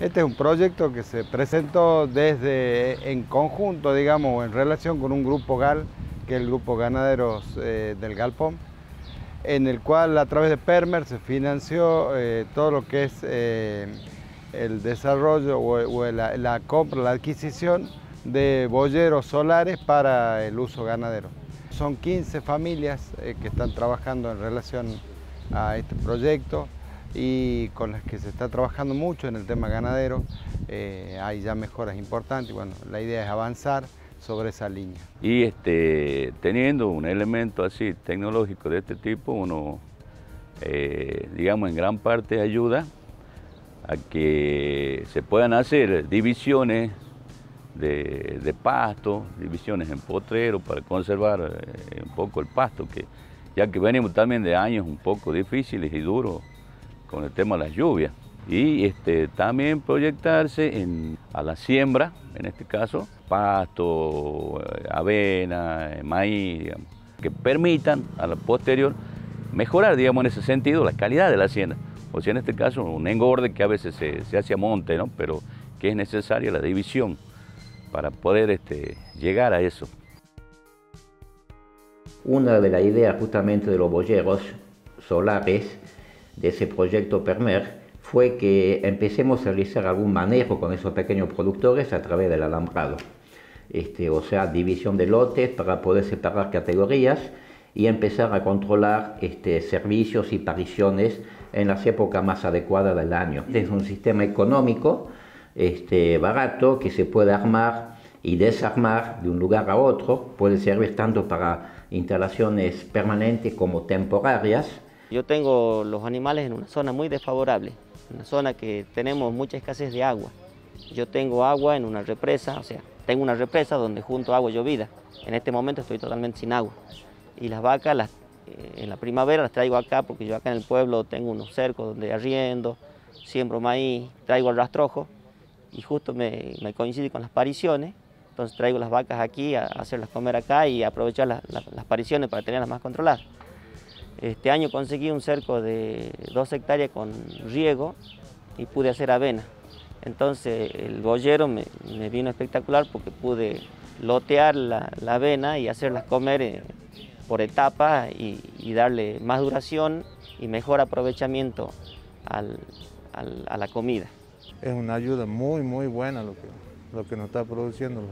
Este es un proyecto que se presentó desde en conjunto, digamos, en relación con un grupo GAL, que es el Grupo Ganaderos eh, del Galpón, en el cual a través de PERMER se financió eh, todo lo que es eh, el desarrollo o, la, compra, la adquisición de boyeros solares para el uso ganadero. Son 15 familias que están trabajando en relación a este proyecto y con las que se está trabajando mucho en el tema ganadero. Eh, hay ya mejoras importantes bueno, la idea es avanzar sobre esa línea. Y este, teniendo un elemento así tecnológico de este tipo, uno, eh, digamos, en gran parte ayuda a que se puedan hacer divisiones de, pasto, divisiones en potrero para conservar eh, un poco el pasto, que ya que venimos también de años un poco difíciles y duros con el tema de las lluvias. Y este, también proyectarse en, a la siembra, en este caso, pasto, eh, avena, eh, maíz, que permitan a la posterior mejorar, digamos, en ese sentido, la calidad de la hacienda. O sea, en este caso, un engorde que a veces se, se hace a monte, ¿no? pero que es necesaria la división para poder este, llegar a eso. Una de las ideas justamente de los boyeros solares de ese proyecto PERMER fue que empecemos a realizar algún manejo con esos pequeños productores a través del alambrado. Este, o sea, división de lotes para poder separar categorías y empezar a controlar este, servicios y pariciones en las épocas más adecuadas del año. Es un sistema económico este, barato que se puede armar y desarmar de un lugar a otro, puede servir tanto para instalaciones permanentes como temporarias, yo tengo los animales en una zona muy desfavorable, una zona que tenemos mucha escasez de agua. Yo tengo agua en una represa, o sea, tengo una represa donde junto agua llovida. En este momento estoy totalmente sin agua. Y las vacas eh, en la primavera las traigo acá porque yo acá en el pueblo tengo unos cercos donde arriendo, siembro maíz, traigo el rastrojo y justo me, coincide con las pariciones. Entonces traigo las vacas aquí a hacerlas comer acá y aprovechar las pariciones para tenerlas más controladas. Este año conseguí un cerco de dos hectáreas con riego y pude hacer avena. Entonces el bollero me, vino espectacular porque pude lotear la, avena y hacerlas comer eh, por etapas y, darle más duración y mejor aprovechamiento a la comida. Es una ayuda muy, muy buena lo que, lo que nos está produciendo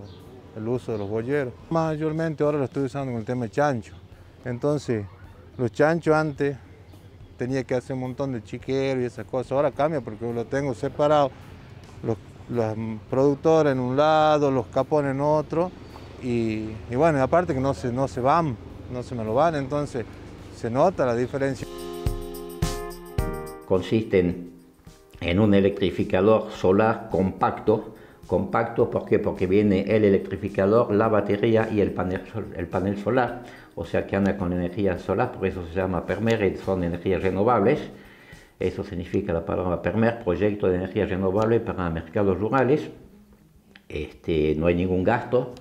el uso de los bolleros. Mayormente ahora lo estoy usando con el tema de chancho. Entonces, los chanchos antes tenía que hacer un montón de chiquero y esas cosas. Ahora cambia porque lo tengo separado. Los, productores en un lado, los capones en otro. Y, bueno, aparte que no se, no se van, no se me lo van, entonces se nota la diferencia. Consisten en un electrificador solar compacto. Compacto ¿por qué? porque viene el electrificador, la batería y el panel, el panel solar o sea que anda con energía solar, por eso se llama PERMER, son energías renovables. Eso significa la palabra PERMER, Proyecto de Energía Renovable para Mercados Rurales. Este, no hay ningún gasto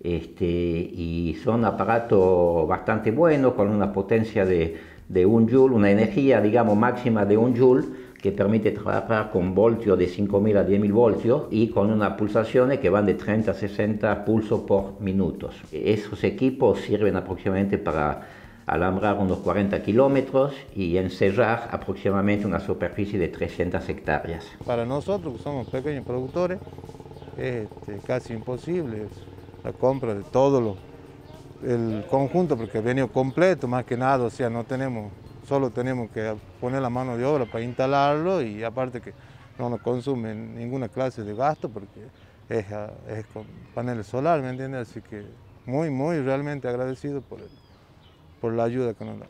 este, y son aparatos bastante buenos con una potencia de, de un joule, una energía digamos máxima de un joule que permite trabajar con voltios de 5.000 a 10.000 voltios y con unas pulsaciones que van de 30 a 60 pulsos por minuto. Esos equipos sirven aproximadamente para alambrar unos 40 kilómetros y encerrar aproximadamente una superficie de 300 hectáreas. Para nosotros, que somos pequeños productores, es este, casi imposible la compra de todo el conjunto, porque ha venido completo, más que nada, o sea, no tenemos solo tenemos que poner la mano de obra para instalarlo y aparte que no nos consume ninguna clase de gasto porque es, con paneles solares, ¿me entiendes? Así que muy, muy realmente agradecido por, por la ayuda que nos da.